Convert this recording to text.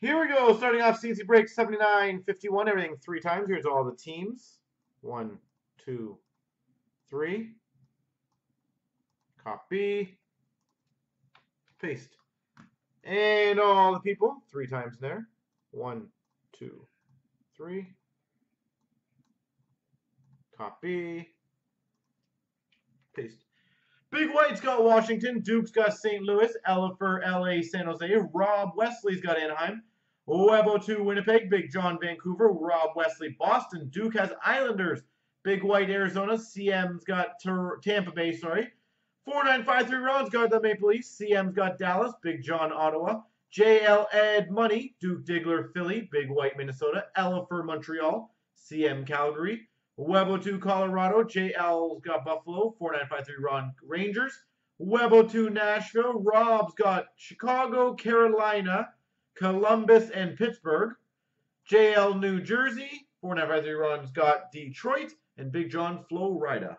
Here we go. Starting off CNC break 79, 51, everything three times. Here's all the teams. One, two, three. Copy. Paste. And all the people three times there. One, two, three. Copy. Paste. Big White's got Washington. Duke's got St. Louis. Ella for LA, San Jose. Rob Wesley's got Anaheim. Webo 2 Winnipeg, Big John Vancouver, Rob Wesley Boston, Duke has Islanders, Big White Arizona, CM's got Tampa Bay, sorry. 4953 Ron's got the Maple Leafs, CM's got Dallas, Big John Ottawa, JL Edmonton, Duke Diggler Philly, Big White Minnesota, Ella for Montreal, CM Calgary, Webo 2 Colorado, JL's got Buffalo, 4953 Ron Rangers, Webo 2 Nashville, Rob's got Chicago, Carolina, Columbus, and Pittsburgh. JL New Jersey. 4953 Ron's got Detroit. And Big John Florida.